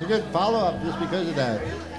It's a good follow up just because of that.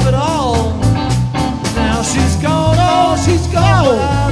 love at all. Now she's gone, oh, she's gone.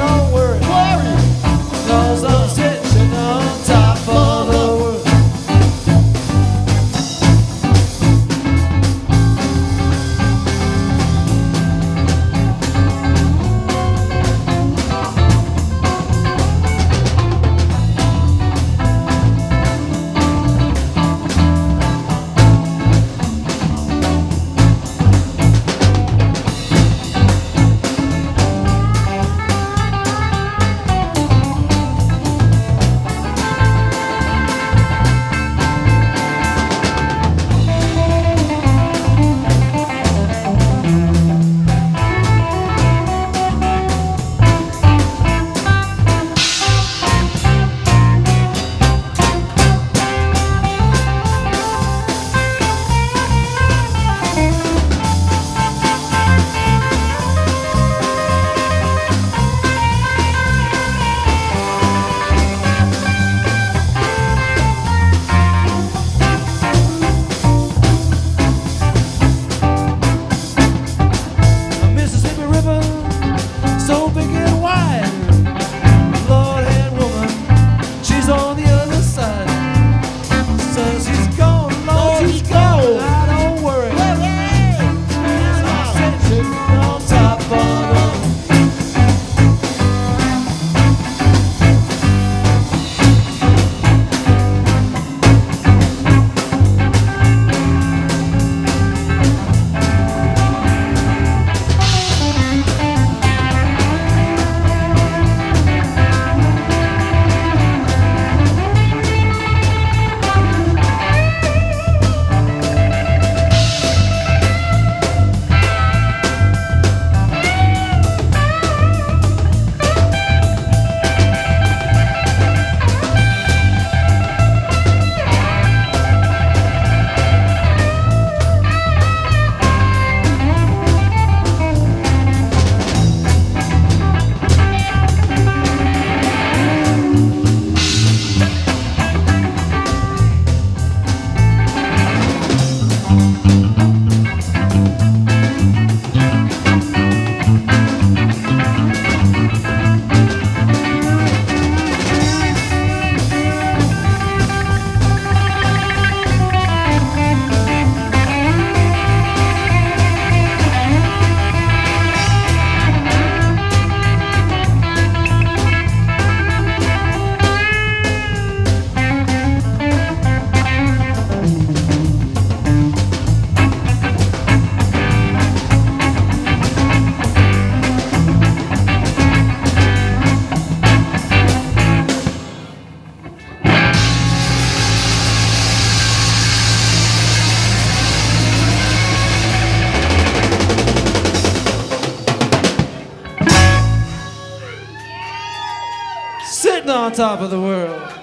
Sitting on top of the world.